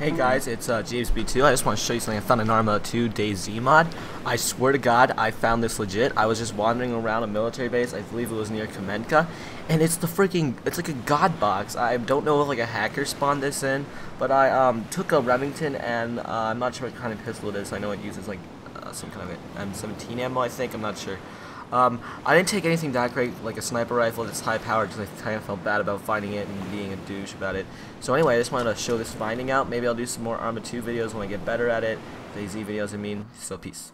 Hey guys, it's uh, Jabes B2. I just want to show you something I found in Arma 2 DayZ mod. I swear to God, I found this legit. I was just wandering around a military base. I believe it was near Kamenka, and it's the freaking, it's like a god box. I don't know if like a hacker spawned this in, but I um, took a Remington, and uh, I'm not sure what kind of pistol it is. I know it uses like uh, some kind of M17 ammo. I think I'm not sure. Um, I didn't take anything that great, like a sniper rifle that's high powered, because I kind of felt bad about finding it and being a douche about it. So anyway, I just wanted to show this finding out. Maybe I'll do some more Arma 2 videos when I get better at it. DayZ videos, I mean. So peace.